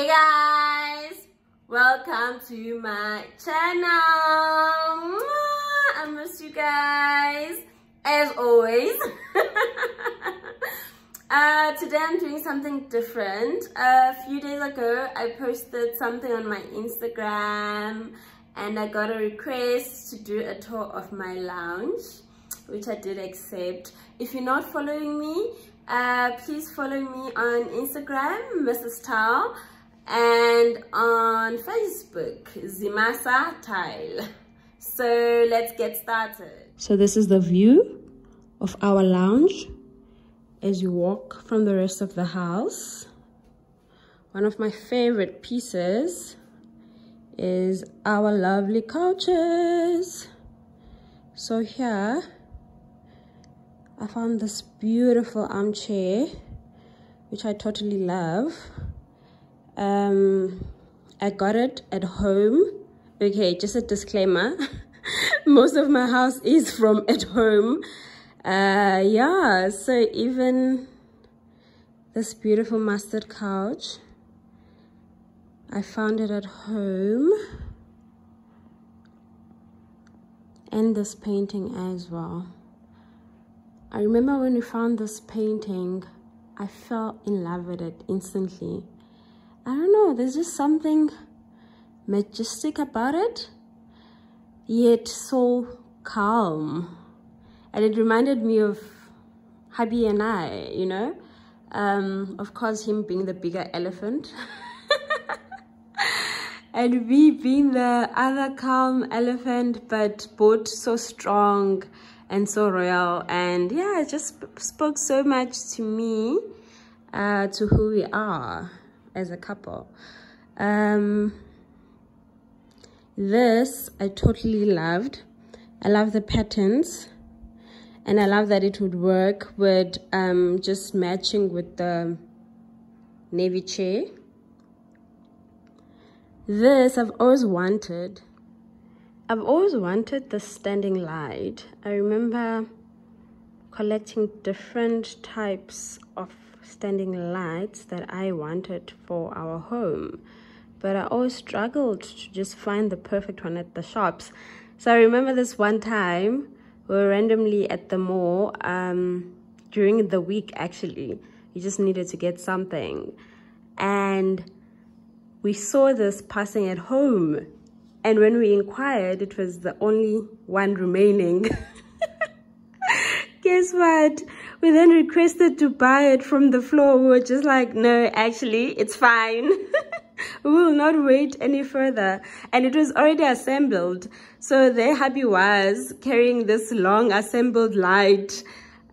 Hey guys, welcome to my channel. I miss you guys as always. uh, today I'm doing something different. A few days ago, I posted something on my Instagram and I got a request to do a tour of my lounge, which I did accept. If you're not following me, uh, please follow me on Instagram, Mrs. Tile, and on Facebook, Zimasa Tile. So let's get started. So this is the view of our lounge as you walk from the rest of the house. One of my favorite pieces is our lovely couches. So here, I found this beautiful armchair, which I totally love. Um, I got it at home. Okay, just a disclaimer. Most of my house is from at home. Uh, yeah, so even this beautiful mustard couch, I found it at home. And this painting as well. I remember when we found this painting, I fell in love with it instantly. I don't know, there's just something majestic about it, yet so calm. And it reminded me of Habi and I, you know. Um, of course, him being the bigger elephant. and me being the other calm elephant, but both so strong and so royal and yeah it just spoke so much to me uh, to who we are as a couple. Um, this i totally loved. I love the patterns and i love that it would work with um, just matching with the navy chair. This i've always wanted. I've always wanted the standing light. I remember collecting different types of standing lights that I wanted for our home. But I always struggled to just find the perfect one at the shops. So I remember this one time we were randomly at the mall um, during the week actually. We just needed to get something. And we saw this passing at home and when we inquired, it was the only one remaining. Guess what? We then requested to buy it from the floor. We were just like, no, actually, it's fine. we will not wait any further. And it was already assembled. So there hubby was carrying this long assembled light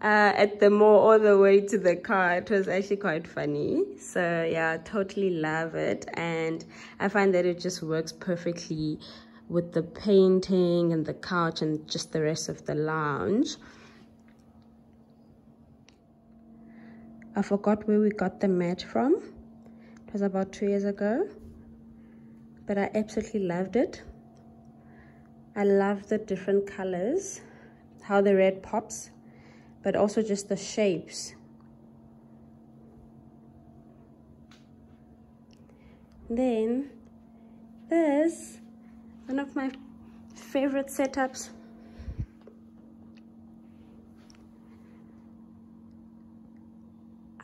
uh, at the mall all the way to the car. It was actually quite funny. So yeah, totally love it. And I find that it just works perfectly with the painting and the couch and just the rest of the lounge. I forgot where we got the mat from. It was about two years ago. But I absolutely loved it. I love the different colors, how the red pops but also just the shapes. Then this, one of my favorite setups.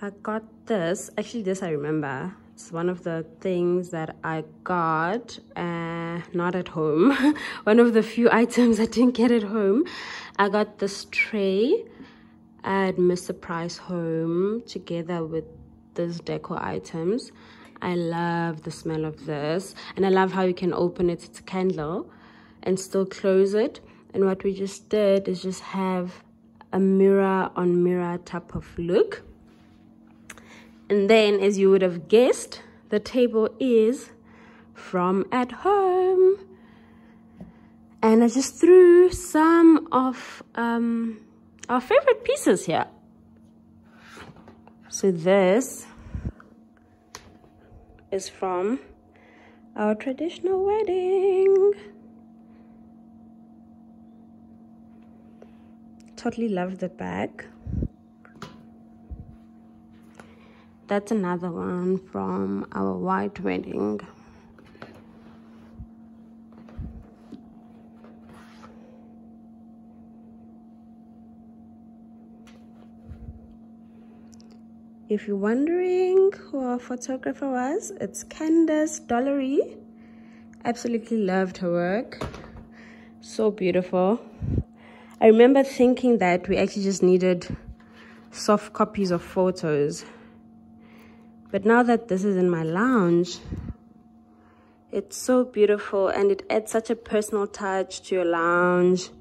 I got this, actually this I remember. It's one of the things that I got, uh, not at home. one of the few items I didn't get at home. I got this tray at Mr. Price Home together with these decor items. I love the smell of this and I love how you can open it, a candle and still close it. And what we just did is just have a mirror on mirror type of look. And then as you would have guessed, the table is from at home. And I just threw some of um, our favorite pieces here. So this is from our traditional wedding. Totally love the bag. That's another one from our white wedding. If you're wondering who our photographer was, it's Candace Dollery. Absolutely loved her work. So beautiful. I remember thinking that we actually just needed soft copies of photos. But now that this is in my lounge, it's so beautiful and it adds such a personal touch to your lounge.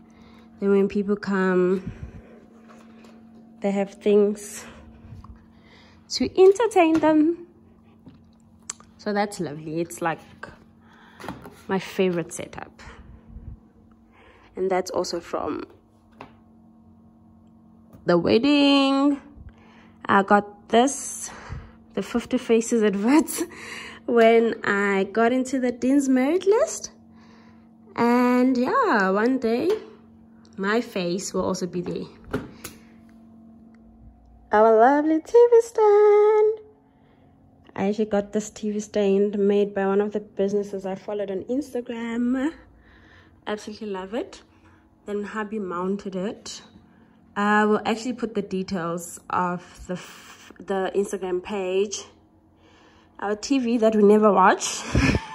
Then when people come, they have things to entertain them. So that's lovely. It's like my favorite setup. And that's also from the wedding. I got this, the 50 Faces adverts, when I got into the Dean's merit list. And yeah, one day my face will also be there. Our lovely TV stand. I actually got this TV stand made by one of the businesses I followed on Instagram. Absolutely love it. Then hubby mounted it I will actually put the details of the, the Instagram page. Our TV that we never watch.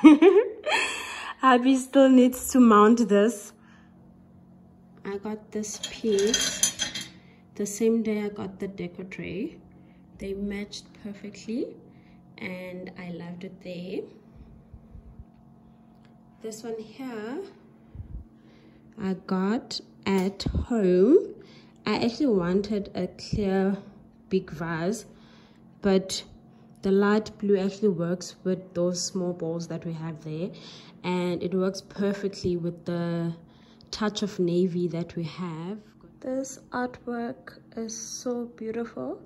Abby still needs to mount this. I got this piece the same day I got the deco tray. They matched perfectly and I loved it there. This one here I got at home I actually wanted a clear big vase, but the light blue actually works with those small balls that we have there and it works perfectly with the touch of navy that we have. This artwork is so beautiful.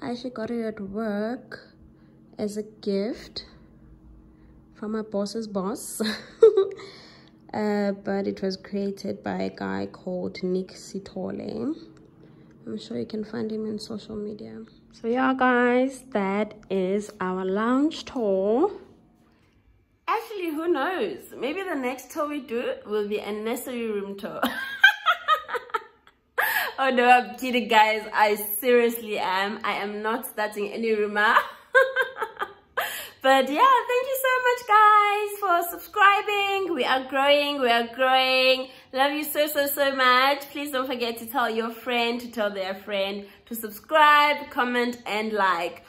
I actually got it at work as a gift from my boss's boss. uh, but it was created by a guy called Nick Sitole. I'm sure you can find him in social media. So yeah, guys, that is our lounge tour. Actually, who knows? Maybe the next tour we do will be a nursery room tour. oh no, I'm kidding, guys. I seriously am. I am not starting any rumor. But yeah, thank you so much, guys, for subscribing. We are growing. We are growing. Love you so, so, so much. Please don't forget to tell your friend, to tell their friend, to subscribe, comment, and like.